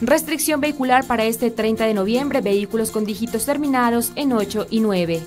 Restricción vehicular para este 30 de noviembre, vehículos con dígitos terminados en 8 y 9.